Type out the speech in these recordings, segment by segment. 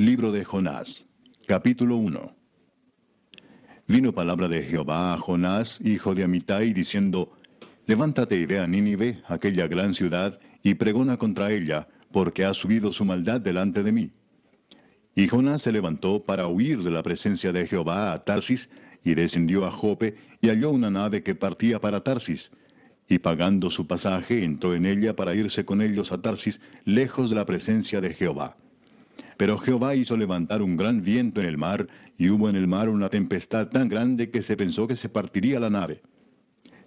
Libro de Jonás, capítulo 1. Vino palabra de Jehová a Jonás, hijo de Amitai, diciendo, Levántate y ve a Nínive, aquella gran ciudad, y pregona contra ella, porque ha subido su maldad delante de mí. Y Jonás se levantó para huir de la presencia de Jehová a Tarsis, y descendió a Jope, y halló una nave que partía para Tarsis. Y pagando su pasaje, entró en ella para irse con ellos a Tarsis, lejos de la presencia de Jehová. Pero Jehová hizo levantar un gran viento en el mar, y hubo en el mar una tempestad tan grande que se pensó que se partiría la nave.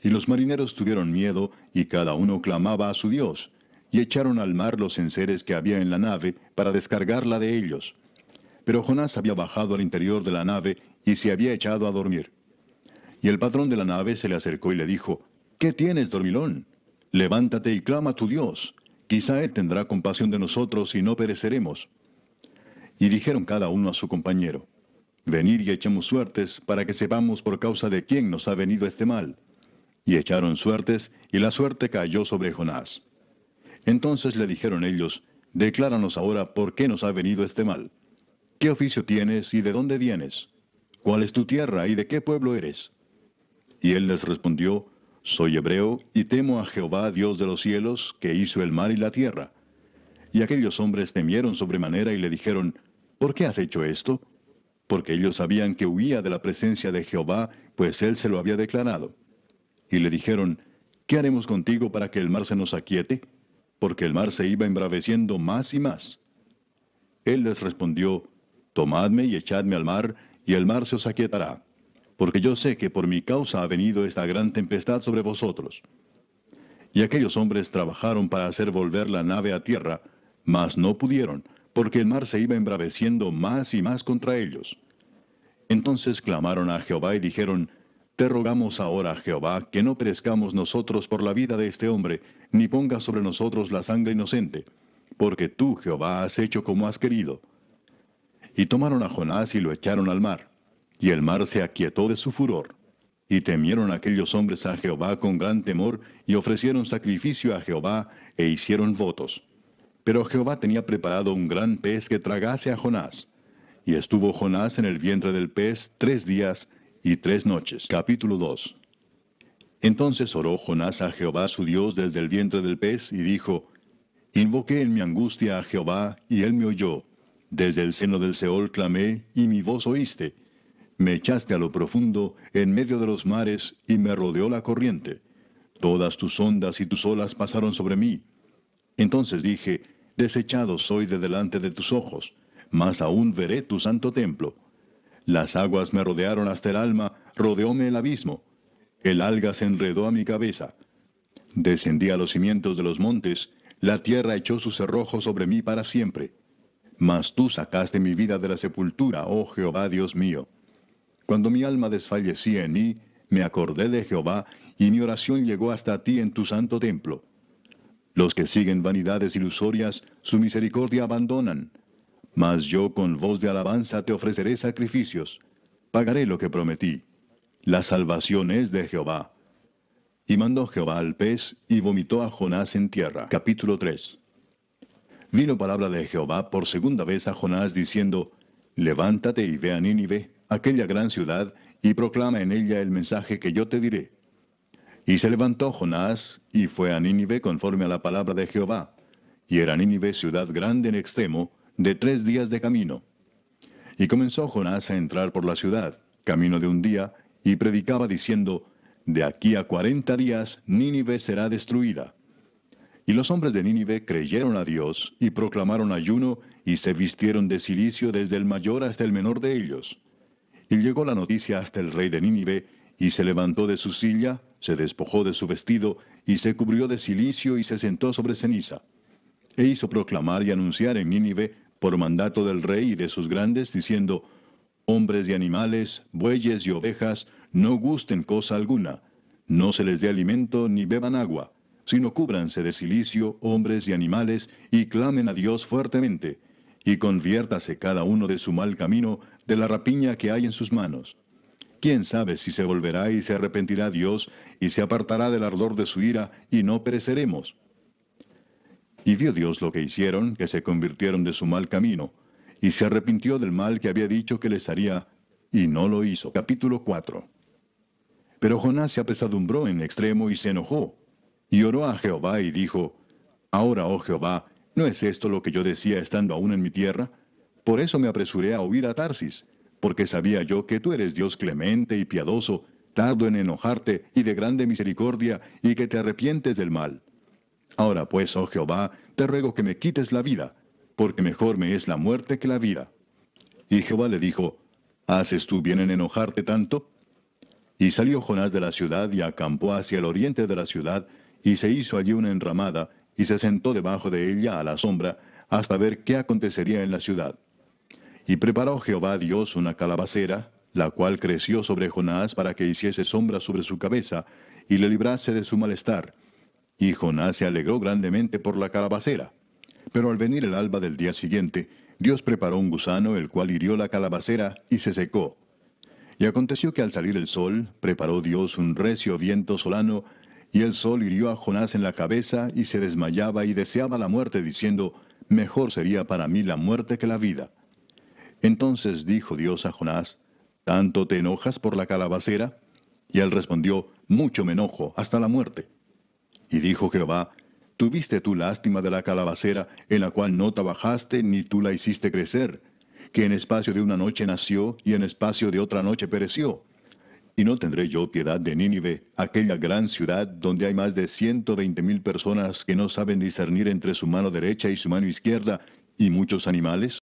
Y los marineros tuvieron miedo, y cada uno clamaba a su Dios, y echaron al mar los enseres que había en la nave, para descargarla de ellos. Pero Jonás había bajado al interior de la nave, y se había echado a dormir. Y el patrón de la nave se le acercó y le dijo, ¿Qué tienes, dormilón? Levántate y clama a tu Dios. Quizá Él tendrá compasión de nosotros y no pereceremos. Y dijeron cada uno a su compañero, Venid y echemos suertes para que sepamos por causa de quién nos ha venido este mal. Y echaron suertes, y la suerte cayó sobre Jonás. Entonces le dijeron ellos, Decláranos ahora por qué nos ha venido este mal. ¿Qué oficio tienes y de dónde vienes? ¿Cuál es tu tierra y de qué pueblo eres? Y él les respondió, Soy hebreo y temo a Jehová Dios de los cielos, que hizo el mar y la tierra. Y aquellos hombres temieron sobremanera y le dijeron, ¿Por qué has hecho esto? Porque ellos sabían que huía de la presencia de Jehová, pues él se lo había declarado. Y le dijeron, ¿qué haremos contigo para que el mar se nos aquiete? Porque el mar se iba embraveciendo más y más. Él les respondió, Tomadme y echadme al mar, y el mar se os aquietará. Porque yo sé que por mi causa ha venido esta gran tempestad sobre vosotros. Y aquellos hombres trabajaron para hacer volver la nave a tierra, mas no pudieron, porque el mar se iba embraveciendo más y más contra ellos. Entonces clamaron a Jehová y dijeron, Te rogamos ahora, Jehová, que no perezcamos nosotros por la vida de este hombre, ni ponga sobre nosotros la sangre inocente, porque tú, Jehová, has hecho como has querido. Y tomaron a Jonás y lo echaron al mar, y el mar se aquietó de su furor. Y temieron aquellos hombres a Jehová con gran temor, y ofrecieron sacrificio a Jehová, e hicieron votos. Pero Jehová tenía preparado un gran pez que tragase a Jonás. Y estuvo Jonás en el vientre del pez tres días y tres noches. Capítulo 2. Entonces oró Jonás a Jehová su Dios desde el vientre del pez y dijo, Invoqué en mi angustia a Jehová y él me oyó. Desde el seno del Seol clamé y mi voz oíste. Me echaste a lo profundo, en medio de los mares, y me rodeó la corriente. Todas tus ondas y tus olas pasaron sobre mí. Entonces dije, desechado soy de delante de tus ojos, mas aún veré tu santo templo. Las aguas me rodearon hasta el alma, rodeóme el abismo. El alga se enredó a mi cabeza. Descendí a los cimientos de los montes, la tierra echó su cerrojo sobre mí para siempre. Mas tú sacaste mi vida de la sepultura, oh Jehová Dios mío. Cuando mi alma desfallecía en mí, me acordé de Jehová, y mi oración llegó hasta ti en tu santo templo. Los que siguen vanidades ilusorias, su misericordia abandonan. Mas yo con voz de alabanza te ofreceré sacrificios. Pagaré lo que prometí. La salvación es de Jehová. Y mandó Jehová al pez y vomitó a Jonás en tierra. Capítulo 3. Vino palabra de Jehová por segunda vez a Jonás diciendo, Levántate y ve a Nínive, aquella gran ciudad, y proclama en ella el mensaje que yo te diré. Y se levantó Jonás y fue a Nínive conforme a la palabra de Jehová. Y era Nínive ciudad grande en extremo, de tres días de camino. Y comenzó Jonás a entrar por la ciudad, camino de un día, y predicaba diciendo, De aquí a cuarenta días Nínive será destruida. Y los hombres de Nínive creyeron a Dios, y proclamaron ayuno, y se vistieron de silicio desde el mayor hasta el menor de ellos. Y llegó la noticia hasta el rey de Nínive, y se levantó de su silla, se despojó de su vestido, y se cubrió de silicio y se sentó sobre ceniza. E hizo proclamar y anunciar en Nínive, por mandato del rey y de sus grandes, diciendo, Hombres y animales, bueyes y ovejas, no gusten cosa alguna, no se les dé alimento ni beban agua, sino cúbranse de silicio, hombres y animales, y clamen a Dios fuertemente, y conviértase cada uno de su mal camino, de la rapiña que hay en sus manos ¿Quién sabe si se volverá y se arrepentirá Dios y se apartará del ardor de su ira y no pereceremos? Y vio Dios lo que hicieron, que se convirtieron de su mal camino, y se arrepintió del mal que había dicho que les haría, y no lo hizo. Capítulo 4. Pero Jonás se apesadumbró en extremo y se enojó, y oró a Jehová y dijo, Ahora, oh Jehová, ¿no es esto lo que yo decía estando aún en mi tierra? Por eso me apresuré a huir a Tarsis, porque sabía yo que tú eres Dios clemente y piadoso, tardo en enojarte y de grande misericordia, y que te arrepientes del mal. Ahora pues, oh Jehová, te ruego que me quites la vida, porque mejor me es la muerte que la vida. Y Jehová le dijo, ¿Haces tú bien en enojarte tanto? Y salió Jonás de la ciudad y acampó hacia el oriente de la ciudad, y se hizo allí una enramada, y se sentó debajo de ella a la sombra, hasta ver qué acontecería en la ciudad. Y preparó Jehová Dios una calabacera, la cual creció sobre Jonás para que hiciese sombra sobre su cabeza, y le librase de su malestar. Y Jonás se alegró grandemente por la calabacera. Pero al venir el alba del día siguiente, Dios preparó un gusano, el cual hirió la calabacera, y se secó. Y aconteció que al salir el sol, preparó Dios un recio viento solano, y el sol hirió a Jonás en la cabeza, y se desmayaba y deseaba la muerte, diciendo, Mejor sería para mí la muerte que la vida. Entonces dijo Dios a Jonás, ¿Tanto te enojas por la calabacera? Y él respondió, Mucho me enojo, hasta la muerte. Y dijo Jehová, ¿Tuviste tú lástima de la calabacera, en la cual no trabajaste ni tú la hiciste crecer, que en espacio de una noche nació y en espacio de otra noche pereció? Y no tendré yo piedad de Nínive, aquella gran ciudad donde hay más de ciento veinte mil personas que no saben discernir entre su mano derecha y su mano izquierda, y muchos animales?